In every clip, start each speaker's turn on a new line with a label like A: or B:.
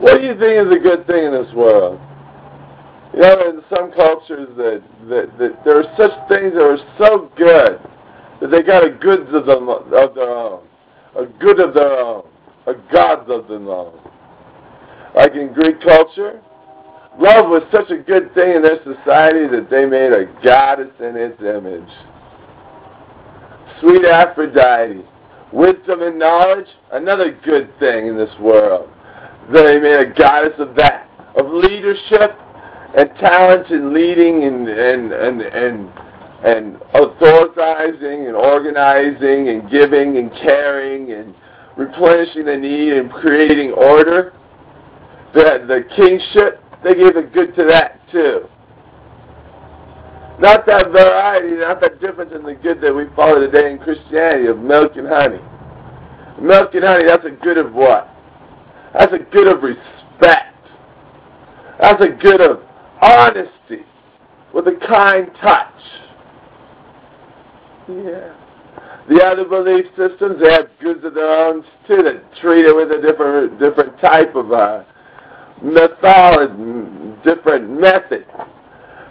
A: What do you think is a good thing in this world? You know, in some cultures that, that, that there are such things that are so good that they got a goods of, them, of their own, a good of their own, a gods of their own. Like in Greek culture, love was such a good thing in their society that they made a goddess in its image. Sweet Aphrodite, wisdom and knowledge, another good thing in this world. They made a goddess of that, of leadership and talent in leading and and and and, and authorizing and organizing and giving and caring and replenishing the need and creating order. The the kingship, they gave a good to that too. Not that variety, not that difference in the good that we follow today in Christianity of milk and honey. Milk and honey, that's a good of what? That's a good of respect. That's a good of honesty with a kind touch. Yeah. The other belief systems, they have goods of their own too that treat it with a different different type of uh, methodology, different method.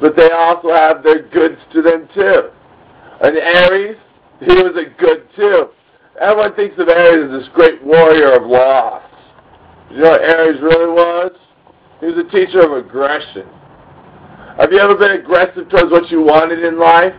A: But they also have their goods to them too. And Ares, he was a good too. Everyone thinks of Ares as this great warrior of loss. You know what Ares really was? He was a teacher of aggression. Have you ever been aggressive towards what you wanted in life?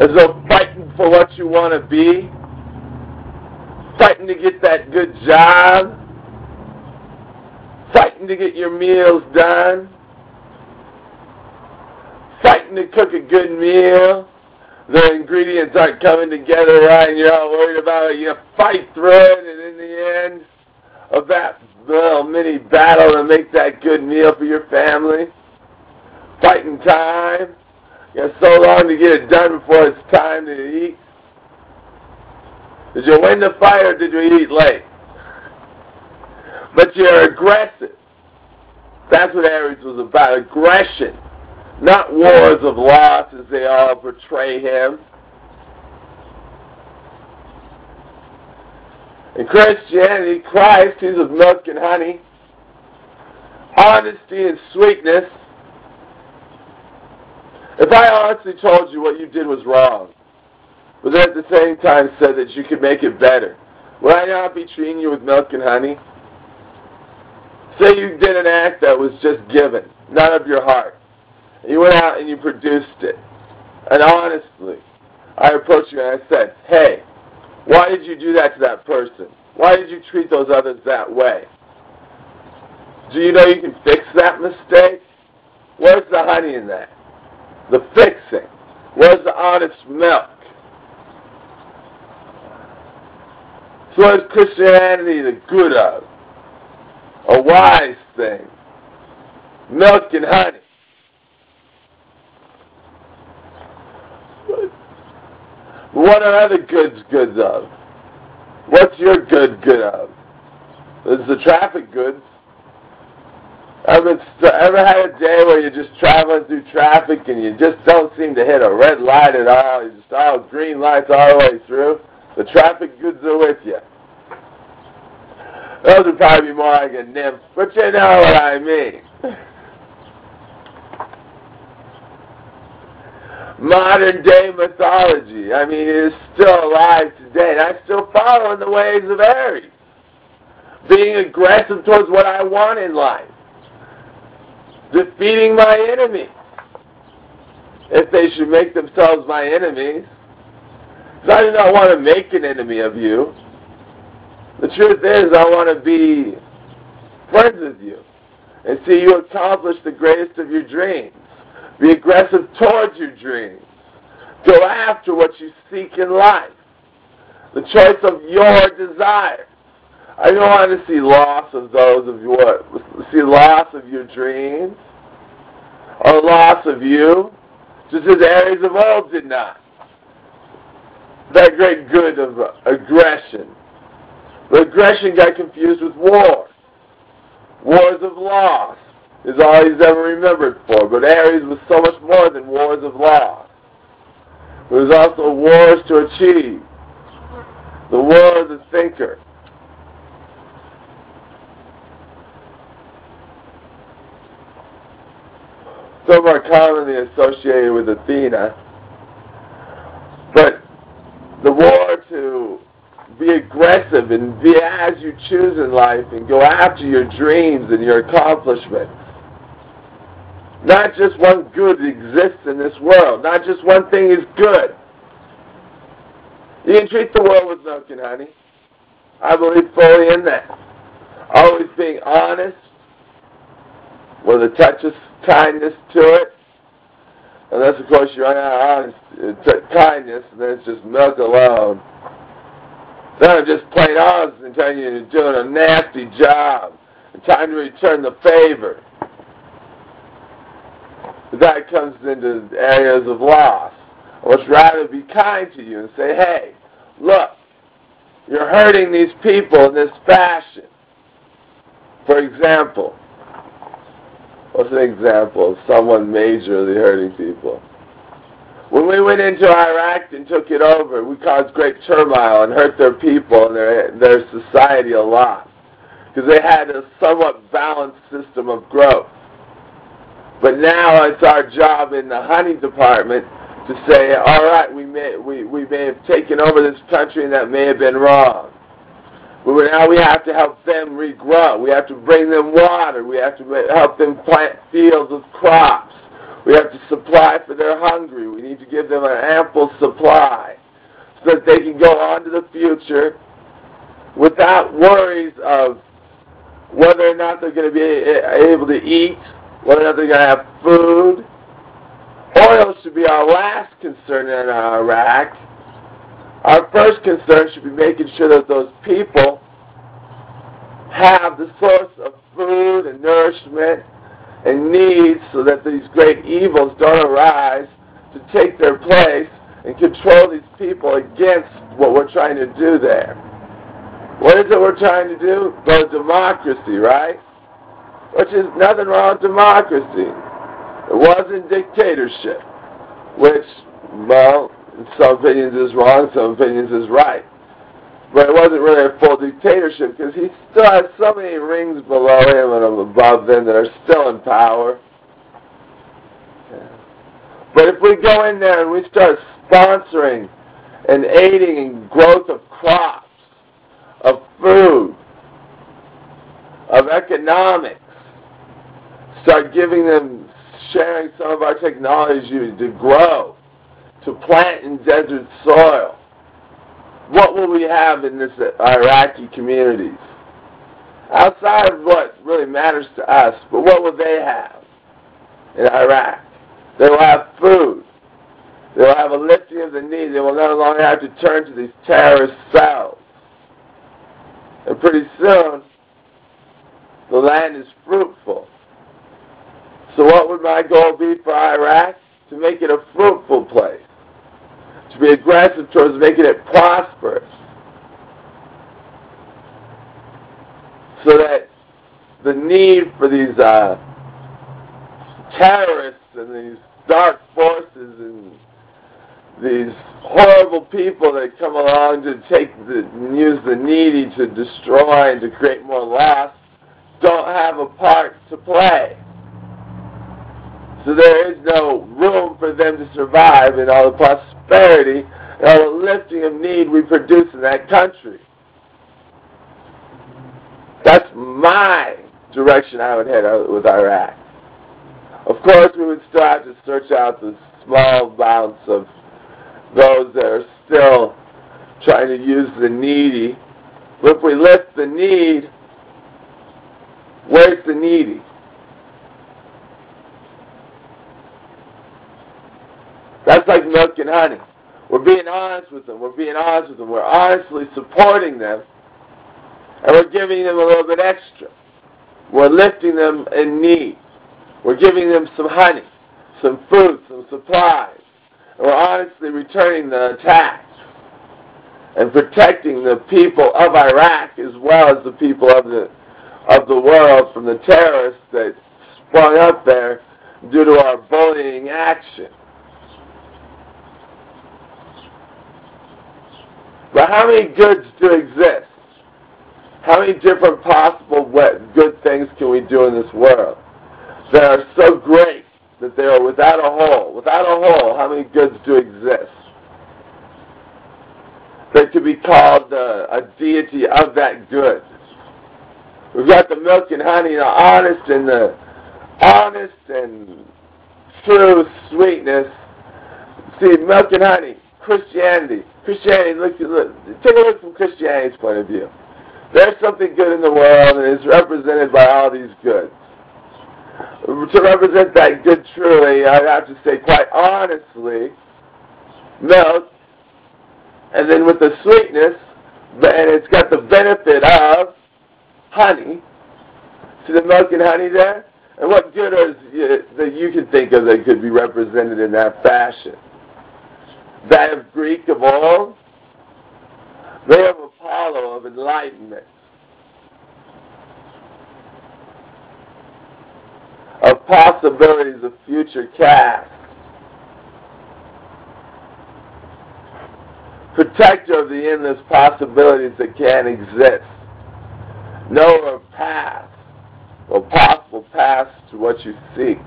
A: As though fighting for what you want to be? Fighting to get that good job? Fighting to get your meals done? Fighting to cook a good meal? The ingredients aren't coming together right and you're all worried about it. You fight through it and in the end of that little mini battle to make that good meal for your family. Fighting time. You have so long to get it done before it's time to eat. Did you win the fight or did you eat late? But you're aggressive. That's what Ares was about. Aggression. Not wars of loss as they all portray him. In Christianity, Christ is of milk and honey, honesty and sweetness. If I honestly told you what you did was wrong, but then at the same time said that you could make it better, would I not be treating you with milk and honey? Say you did an act that was just given, not of your heart. You went out and you produced it. And honestly, I approached you and I said, hey, why did you do that to that person? Why did you treat those others that way? Do you know you can fix that mistake? Where's the honey in that? The fixing. Where's the honest milk? So what is Christianity the good of? A wise thing. Milk and honey. What are other goods goods of? What's your good good of? Is the traffic goods. Ever, ever had a day where you're just traveling through traffic and you just don't seem to hit a red light at all? You just all green lights all the way through. The traffic goods are with you. Those would probably be more like a nymph, but you know what I mean. modern day mythology. I mean, it is still alive today, and I'm still following the ways of Ares, Being aggressive towards what I want in life. Defeating my enemies. If they should make themselves my enemies. Because I do not want to make an enemy of you. The truth is, I want to be friends with you and see you accomplish the greatest of your dreams. Be aggressive towards your dreams. Go after what you seek in life. The choice of your desire. I don't want to see loss of those of your see loss of your dreams or loss of you, just as Ares of old did not. That great good of aggression. But aggression got confused with war. Wars of loss is all he's ever remembered for. But Ares was so much more than wars of loss. It was also wars to achieve, the war of the thinker. So more commonly associated with Athena. But the war to be aggressive and be as you choose in life and go after your dreams and your accomplishments. Not just one good exists in this world. Not just one thing is good. You can treat the world with and honey. I believe fully in that. Always being honest with a touch of kindness to it. Unless, of course, you run out of honest, uh, kindness, and then it's just milk alone. Then I'm just plain honest and telling you you're doing a nasty job. And time to return the favor. That comes into areas of loss. I would rather be kind to you and say, hey, look, you're hurting these people in this fashion. For example, what's an example of someone majorly hurting people? When we went into Iraq and took it over, we caused great turmoil and hurt their people and their, their society a lot. Because they had a somewhat balanced system of growth. But now it's our job in the honey department to say, all right, we may, we, we may have taken over this country and that may have been wrong. But now we have to help them regrow. We have to bring them water. We have to help them plant fields of crops. We have to supply for their hungry. We need to give them an ample supply so that they can go on to the future without worries of whether or not they're going to be able to eat, whether or not they're going to have food. Oil should be our last concern in Iraq. Our first concern should be making sure that those people have the source of food and nourishment and needs so that these great evils don't arise to take their place and control these people against what we're trying to do there. What is it we're trying to do? Go democracy, right? Which is nothing wrong with democracy. It wasn't dictatorship, which, well, in some opinions is wrong, some opinions is right. But it wasn't really a full dictatorship because he still has so many rings below him and above them that are still in power. But if we go in there and we start sponsoring and aiding in growth of crops, of food, of economics, start giving them, sharing some of our technology to grow, to plant in desert soil, what will we have in this Iraqi communities? Outside of what really matters to us, but what will they have in Iraq? They will have food. They will have a lifting of the knee. They will no longer have to turn to these terrorist cells. And pretty soon, the land is fruitful. So what would my goal be for Iraq? To make it a fruitful place to be aggressive towards making it prosperous. So that the need for these uh, terrorists and these dark forces and these horrible people that come along to take the use the needy to destroy and to create more loss don't have a part to play. So there is no room for them to survive in all the prosperity and all the lifting of need we produce in that country. That's my direction I would head with Iraq. Of course, we would have to search out the small amounts of those that are still trying to use the needy. But if we lift the need, where's the needy? That's like milk and honey. We're being honest with them. We're being honest with them. We're honestly supporting them. And we're giving them a little bit extra. We're lifting them in need. We're giving them some honey, some food, some supplies. And we're honestly returning the attack and protecting the people of Iraq as well as the people of the of the world from the terrorists that sprung up there due to our bullying action. But how many goods do exist? How many different possible good things can we do in this world that are so great that they are without a whole. Without a whole, how many goods do exist? That could be called a deity of that good. We've got the milk and honey, the honest and the honest and true sweetness. See, milk and honey, Christianity. Christianity, look, look, take a look from Christianity's point of view. There's something good in the world, and it's represented by all these goods. To represent that good truly, I have to say quite honestly, milk, and then with the sweetness, and it's got the benefit of honey. See the milk and honey there? And what good is that you can think of that could be represented in that fashion? That of Greek of old? They have Apollo of enlightenment. Of possibilities of future cast. Protector of the endless possibilities that can exist. Knower of paths or possible paths to what you seek.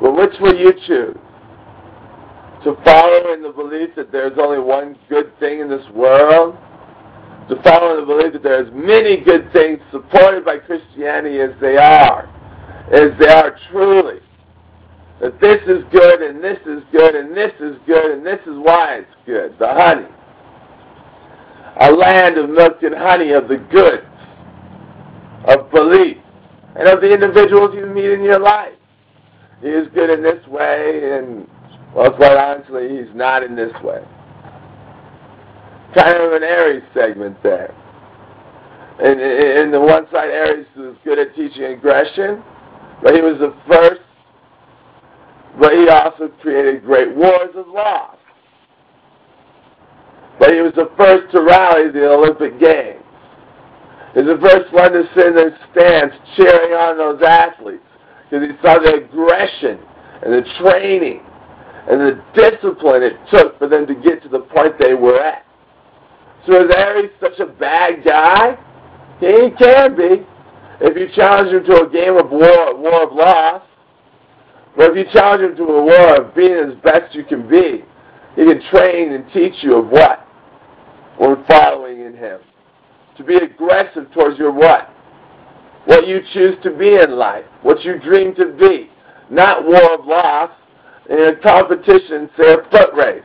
A: But which will you choose? To follow in the belief that there's only one good thing in this world? To follow in the belief that there's as many good things supported by Christianity as they are, as they are truly. That this is good and this is good and this is good and this is why it's good. The honey. A land of milk and honey of the goods, of belief, and of the individuals you meet in your life. He is good in this way, and, well, quite honestly, he's not in this way. Kind of an Ares segment there. And in the one side, Ares was good at teaching aggression, but he was the first, but he also created great wars of loss. But he was the first to rally the Olympic Games. He was the first one to sit in the stands cheering on those athletes because he saw the aggression and the training and the discipline it took for them to get to the point they were at. So is Ares such a bad guy? He can be. If you challenge him to a game of war, war of loss, but if you challenge him to a war of being as best you can be, he can train and teach you of what? Or following in him. To be aggressive towards your what? What you choose to be in life, what you dream to be, not war of loss in a competition, say a foot race.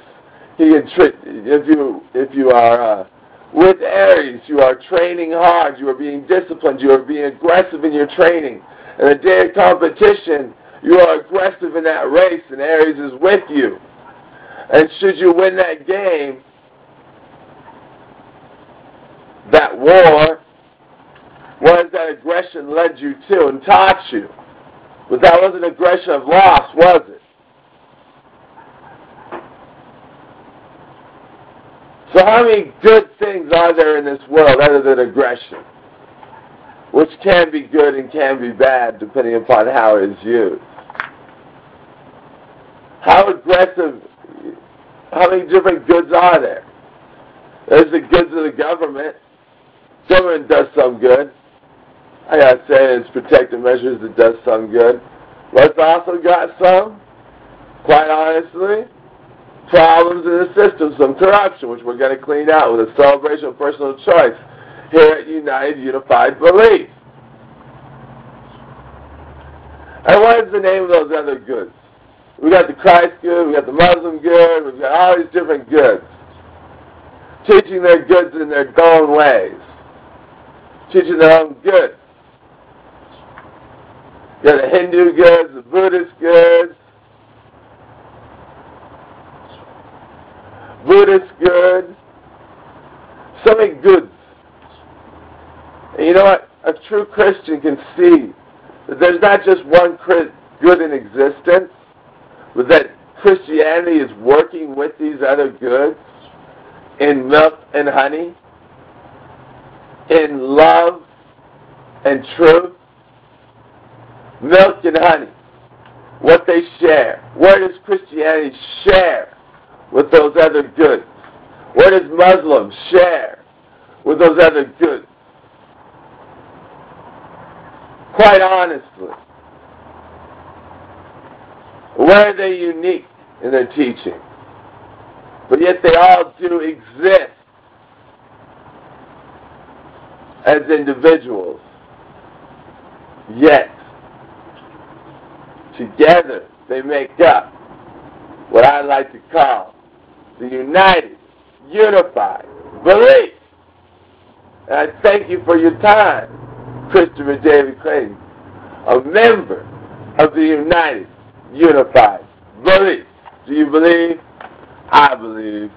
A: He if you if you are uh, with Ares, you are training hard, you are being disciplined, you are being aggressive in your training. And a day of competition, you are aggressive in that race, and Ares is with you. And should you win that game, that war what has that aggression led you to and taught you? But that wasn't aggression of loss, was it? So how many good things are there in this world other than aggression? Which can be good and can be bad depending upon how it is used. How aggressive, how many different goods are there? There's the goods of the government. Government does some good. I gotta say, it's protective measures that does some good. But it's also got some, quite honestly, problems in the system, some corruption, which we're going to clean out with a celebration of personal choice here at United Unified Belief. And what is the name of those other goods? We got the Christ good, we got the Muslim good, we've got all these different goods. Teaching their goods in their own ways. Teaching their own goods. Got the Hindu goods, the Buddhist goods, Buddhist goods, so many goods. And you know what? A true Christian can see that there's not just one good in existence, but that Christianity is working with these other goods in milk and honey, in love and truth, milk and honey, what they share. Where does Christianity share with those other goods? Where does Muslims share with those other goods? quite honestly, where are they unique in their teaching? But yet they all do exist as individuals. Yet, together they make up what I like to call the united, unified belief. And I thank you for your time, Christopher David Clayton, a member of the united, unified belief. Do you believe? I believe.